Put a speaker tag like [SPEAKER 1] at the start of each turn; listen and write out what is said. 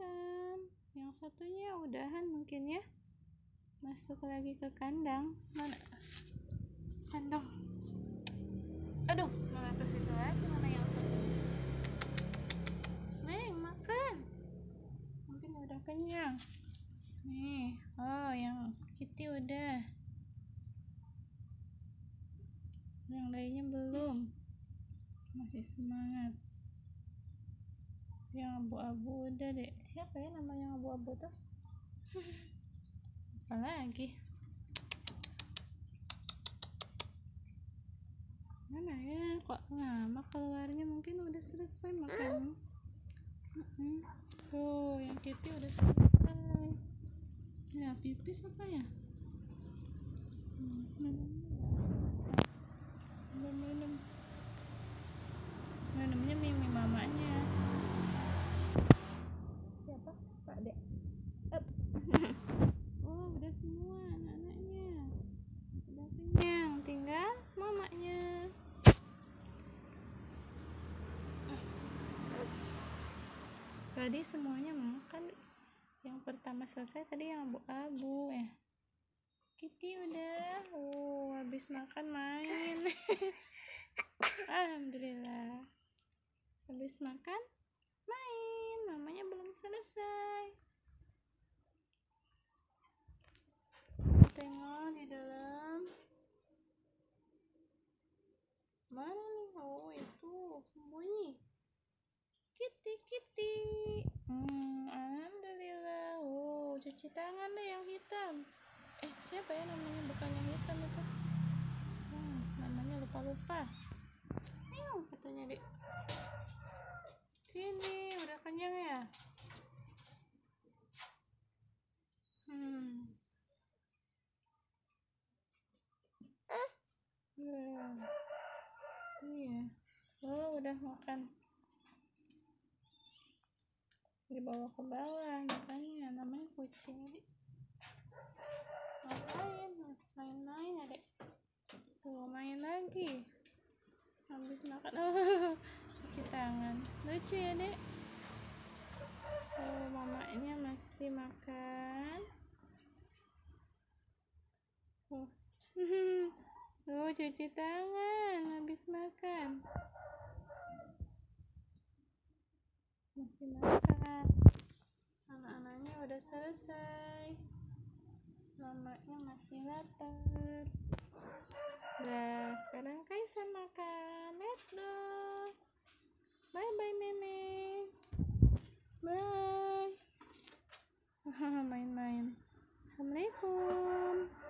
[SPEAKER 1] makan yang satunya udahan mungkin ya. Masuk lagi ke kandang. Mana? Kandang. Aduh mana ke situ lagi? Mana yang satu? Neng makan. Mungkin udah kenyang. Nih oh yang Kitty udah. Yang lainnya belum. Masih semangat yang abu-abu udah deh. Siapa ya nama yang abu-abu tuh? Apa lagi mana ya? Kok lama keluarnya? Mungkin udah selesai makan tuh yang Kitty udah selesai. Ya pipis apa ya? Hmm, minum minum minum minumnya mimi mamanya siapa pak dek Up. oh udah semua anak-anaknya udah kenyang tinggal mamanya tadi semuanya makan. Yang pertama selesai tadi yang abu-abu ya Kitty udah. Oh habis makan main. Alhamdulillah. Habis makan main. Mamanya belum selesai. Tengok di dalam. Mana nih? Oh itu. Sembunyi Kitty Kitty. Hmm, Alhamdulillah. Oh cuci tangan deh yang hitam. Eh siapa ya namanya? Bukan yang hitam itu. Hmm, namanya lupa-lupa. Meow, katanya dek sini udah kenyang ya? Hmm. Ya. iya. Oh udah makan dibawa ke bawah makanya namanya kucing ngapain? Main-main ya dek tuh main lagi. Habis makan. Oh cuci tangan. Lucu ya dek oh mamanya masih makan. Oh. Oh cuci tangan. Habis makan. Masih makan selesai. Mamanya masih lapar. Nah sekarang Kaisa makan let's go bye bye meme. Bye. Main-main. Assalamualaikum.